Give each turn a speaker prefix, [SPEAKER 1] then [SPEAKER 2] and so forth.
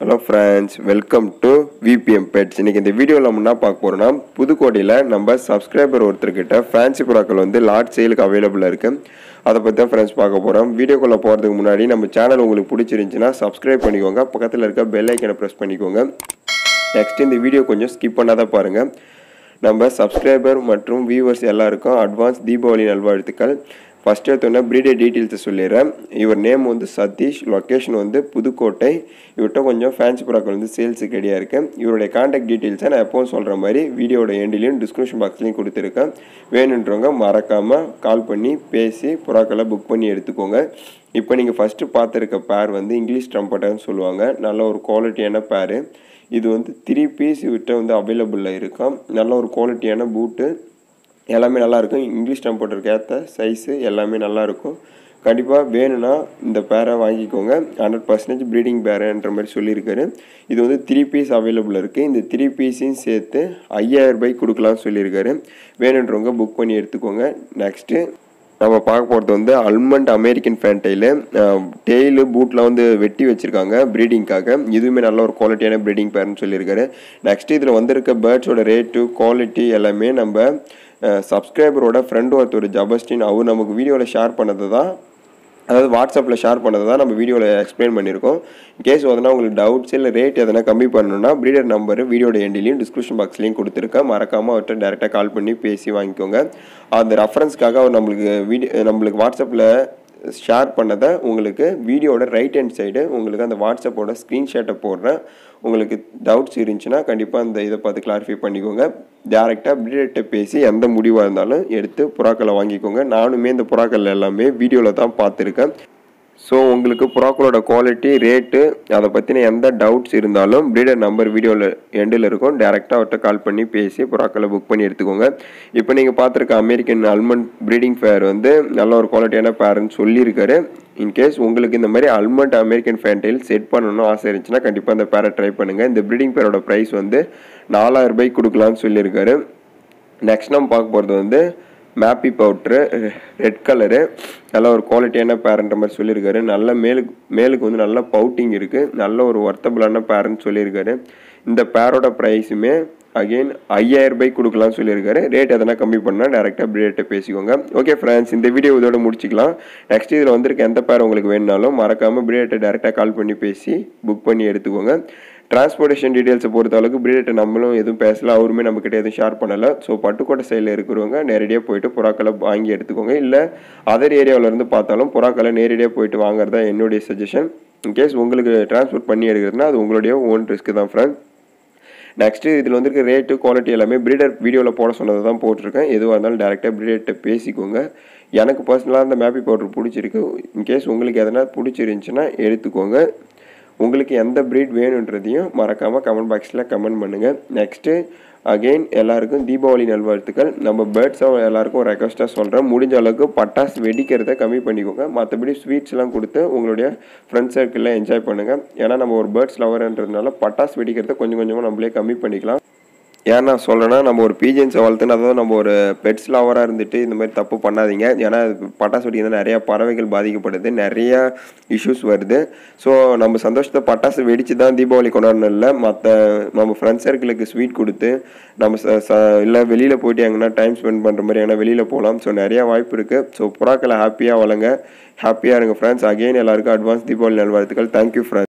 [SPEAKER 1] Hello friends welcome to VPM pets இன்னைக்கு இந்த வீடியோவில் நம்ம என்ன பார்க்க போகிறோம்னா புதுக்கோட்டையில் நம்ம சப்ஸ்கிரைபர் ஒருத்தர்கிட்ட ஃபேன்சி புறாக்கள் வந்து லாட் சேலுக்கு அவைலபிளாக இருக்குது அதை பற்றி தான் ஃப்ரெண்ட்ஸ் பார்க்க போகிறோம் வீடியோக்குள்ளே போகிறதுக்கு முன்னாடி நம்ம சேனல் உங்களுக்கு பிடிச்சிருந்துச்சின்னா சப்ஸ்கிரைப் பண்ணிக்கோங்க. பக்கத்தில் இருக்க பெல் ஐக்கனை ப்ரெஸ் பண்ணிக்கோங்க. நெக்ஸ்ட் இந்த வீடியோ கொஞ்சம் ஸ்கிப் பண்ணாத பாருங்கள் நம்ம சப்ஸ்கிரைபர் மற்றும் வியூவர்ஸ் எல்லாருக்கும் அட்வான்ஸ் தீபாவளி நல்வாழ்த்துக்கள். ஃபஸ்ட்டு எடுத்தோடனே ப்ரீடர் டீட்டெயில்ஸை சொல்லிடுறேன். இவர் நேம் வந்து சதீஷ் லொக்கேஷன் வந்து புதுக்கோட்டை. இவர்கிட்ட கொஞ்சம் ஃபேன்சி புறாக்கள் வந்து சேல்ஸுக்கு ரெடியாக இருக்குது இவருடைய காண்டாக்ட் டீட்டெயில்ஸை நான் எப்பவும் சொல்கிற மாதிரி வீடியோட எண்டிலையும் டிஸ்கிரிப்ஷன் பாக்ஸ்லையும் கொடுத்துருக்கேன். வேணுன்றவங்க மறக்காமல் கால் பண்ணி பேசி புறாக்களை புக் பண்ணி எடுத்துக்கோங்க. இப்போ நீங்கள் ஃபஸ்ட்டு பார்த்துருக்க பேர் வந்து இங்கிலீஷ் ட்ரம்பட்டர்னு சொல்லுவாங்க. நல்ல ஒரு குவாலிட்டியான பேர் இது வந்து த்ரீ பீஸ் இவர்கிட்ட வந்து அவைலபிளில் இருக்கும். நல்ல ஒரு குவாலிட்டியான பூட்டு எல்லாமே நல்லாயிருக்கும். இங்கிலீஷ் டெம்போட்டருக்கு ஏற்ற சைஸு எல்லாமே நல்லாயிருக்கும். கண்டிப்பாக வேணும்னா இந்த பேரை வாங்கிக்கோங்க. ஹண்ட்ரட் பர்சன்டேஜ் ப்ரீடிங் பேருன்ற மாதிரி சொல்லியிருக்காரு. இது வந்து த்ரீ பீஸ் அவைலபிள் இருக்குது இந்த த்ரீ பீஸையும் சேர்த்து ஐயாயிரம் ரூபாய்க்கு கொடுக்கலாம்னு சொல்லியிருக்காரு. வேணுன்றவங்க புக் பண்ணி எடுத்துக்கோங்க. நெக்ஸ்ட்டு நம்ம பார்க்க போகிறது வந்து அல்மண்ட் அமெரிக்கன் ஃபேன்டைலு டெய்லு பூட்டில் வந்து வெட்டி வச்சுருக்காங்க ப்ரீடிங்காக இதுவுமே நல்ல ஒரு குவாலிட்டியான ப்ரீடிங் பேர்னு சொல்லியிருக்காரு. நெக்ஸ்ட் இதில் வந்திருக்க பேர்ட்ஸோட ரேட்டு குவாலிட்டி எல்லாமே நம்ம சப்ஸ்கிரைபரோட ஃப்ரெண்ட் ஒருத்தர் ஜபஸ்டின் அவர் நமக்கு வீடியோவில் ஷேர் பண்ணது தான் அதாவது வாட்ஸ்அப்பில் ஷேர் பண்ணதை தான் நம்ம வீடியோவில் எக்ஸ்பிளைன் பண்ணியிருக்கோம். கேஸ் எதனா உங்களுக்கு டவுட்ஸ் இல்லை ரேட் எதனா கம்மி பண்ணணும்னா ப்ரீடர் நம்பர் வீடியோட எண்டிலையும் டிஸ்கிரிப்ஷன் பாக்ஸ்லையும் கொடுத்துருக்கேன். மறக்காமல் அவர்கிட்ட டேரெக்டாக கால் பண்ணி பேசி வாங்கிக்கோங்க. அந்த ரெஃபரன்ஸ்க்காக அவர் நம்மளுக்கு வீடியோ நம்மளுக்கு வாட்ஸ்அப்பில் ஷேர் பண்ணதை உங்களுக்கு வீடியோட ரைட் ஹேண்ட் சைடு உங்களுக்கு அந்த வாட்ஸ்அப்போட ஸ்க்ரீன்ஷாட்டை போடுறேன். உங்களுக்கு டவுட்ஸ் இருந்துச்சுன்னா கண்டிப்பாக அந்த இதை பார்த்து கிளாரிஃபை பண்ணிக்கோங்க. டேரெக்டாக ப்ரீடர்கிட்ட பேசி எந்த முடிவாக இருந்தாலும் எடுத்து புறாக்களை வாங்கிக்கோங்க. நானுமே இந்த புறாக்கள் எல்லாமே வீடியோவில் தான் பார்த்துருக்கேன். ஸோ உங்களுக்கு புறாக்களோட குவாலிட்டி ரேட்டு அதை பற்றின எந்த டவுட்ஸ் இருந்தாலும் ப்ரீடர் நம்பர் வீடியோவில் எண்டில் இருக்கும். டேரெக்டாக அவர்கிட்ட கால் பண்ணி பேசி புறாக்களை புக் பண்ணி எடுத்துக்கோங்க. இப்போ நீங்கள் பார்த்துருக்க அமெரிக்கன் அல்மண்ட் ப்ரீடிங் ஃபேர் வந்து நல்ல ஒரு குவாலிட்டியான ஃபேர்னு சொல்லியிருக்காரு. இன்கேஸ் உங்களுக்கு இந்த மாதிரி அல்மண்ட் அமெரிக்கன் ஃபேன்டைல் செட் பண்ணணும்னு ஆசை இருந்துச்சுன்னா கண்டிப்பாக அந்த பேரை ட்ரை பண்ணுங்கள் இந்த ப்ரீடிங் பேரோட ப்ரைஸ் வந்து நாலாயிரம் ரூபாய்க்கு கொடுக்கலான்னு சொல்லியிருக்காரு. நெக்ஸ்ட் நம்ம பார்க்க போகிறது வந்து மேப்பி பவுட்ரு ரெட் கலரு. நல்ல ஒரு குவாலிட்டியான பேருன்ற மாதிரி சொல்லியிருக்காரு. நல்ல மேலுக்கு மேலுக்கு வந்து நல்ல பவுட்டிங் இருக்குது நல்ல ஒரு ஒர்த்தபிளான பேருன்னு சொல்லியிருக்காரு. இந்த பேரோட ப்ரைஸுமே அகெயின் ஐயாயிரம் ரூபாய்க்கு கொடுக்கலாம்னு சொல்லியிருக்காரு. ரேட் எதனா கம்மி பண்ணால் டேரெக்டாக ரேட்டை பேசிக்கோங்க. ஓகே ஃப்ரெண்ட்ஸ் இந்த வீடியோ இதோட முடிச்சிக்கலாம். நெக்ஸ்ட் இதில் வந்திருக்க எந்த பேர் உங்களுக்கு வேணுனாலும் மறக்காமல் பிரேட்டை டேரெக்டாக கால் பண்ணி பேசி புக் பண்ணி எடுத்துக்கோங்க. டிரான்ஸ்போர்ட்டேஷன் டீட்டெயில்ஸை பொறுத்த அளவுக்கு பிரீடர்கிட்ட நம்மளும் எதுவும் பேசல அவருமே நம்மக்கிட்ட எதுவும் ஷேர் பண்ணலை. ஸோ பட்டுக்கோட்டை சைடில் இருக்கிறவங்க நேரடியாக போயிட்டு புறாக்களை வாங்கி எடுத்துக்கோங்க. இல்லை அதர் ஏரியாவிலேருந்து பார்த்தாலும் புறாக்களை நேரடியாக போயிட்டு வாங்குறதா என்னுடைய சஜஷன் இன்கேஸ் உங்களுக்கு டிரான்ஸ்போர்ட் பண்ணி எடுக்கிறதுனா அது உங்களுடைய ஓன் ரிஸ்க் தான் ஃப்ரெண்ட் நெக்ஸ்ட்டு இதில் வந்துருக்க ரேட்டு குவாலிட்டி எல்லாமே ப்ரீடர் வீடியோவில் போட சொன்னதை தான் போட்டிருக்கேன். எதுவாக இருந்தாலும் டேரெக்டாக பிரீடர்கிட்ட பேசிக்கோங்க. எனக்கு பர்சனலாக அந்த மேப்பி பவுடர் பிடிச்சிருக்கு. இன்கேஸ் உங்களுக்கு எதனா பிடிச்சிருந்துச்சின்னா எடுத்துக்கோங்க. உங்களுக்கு எந்த ப்ரீட் வேணுன்றதையும் மறக்காமல் கமெண்ட் பாக்ஸில் கமெண்ட் பண்ணுங்கள் நெக்ஸ்ட்டு அகெயின் எல்லாருக்கும் தீபாவளி நல்வாழ்த்துக்கள். நம்ம பேர்ட்ஸாக எல்லாருக்கும் ரெக்வஸ்ட்டாக சொல்கிறேன் முடிஞ்ச அளவுக்கு பட்டாசு வெடிக்கிறத கம்மி பண்ணிக்கோங்க. மற்றபடி ஸ்வீட்ஸ்லாம் கொடுத்து உங்களுடைய ஃப்ரெண்ட்ஸ் சர்க்கிளில் என்ஜாய் பண்ணுங்கள் ஏன்னா நம்ம ஒரு பேர்ட்ஸ் லவர்ன்றதுனால பட்டாசு வெடிக்கிறத கொஞ்சம் கொஞ்சமாக நம்மளே கம்மி பண்ணிக்கலாம். ஏன் நான் சொல்கிறேன்னா நம்ம ஒரு பீஜன்ஸை வளர்த்துனா அதாவது நம்ம ஒரு பெட்ஸ் லவராக இருந்துட்டு இந்த மாதிரி தப்பு பண்ணாதீங்க. ஏன்னா பட்டாசு வெடிக்கிறது நிறையா பறவைகள் பாதிக்கப்படுது நிறையா இஷ்யூஸ் வருது. ஸோ நம்ம சந்தோஷத்தை பட்டாசு வெடித்து தான் தீபாவளி கொண்டாடணும் இல்லை மற்ற நம்ம ஃப்ரெண்ட்ஸ் சர்க்கிளுக்கு ஸ்வீட் கொடுத்து நம்ம ச ச இல்லை வெளியில் போயிட்டு எங்கன்னா டைம் ஸ்பெண்ட் பண்ணுற மாதிரி எங்கன்னா வெளியில் போகலாம். ஸோ நிறையா வாய்ப்பு இருக்குது ஸோ புறாக்களை ஹாப்பியாக வளங்க ஹாப்பியாக இருங்க ஃப்ரெண்ட்ஸ் அகெயின் எல்லாருக்கும் அட்வான்ஸ் தீபாவளி நல்வாழ்த்துக்கள். Thank you friends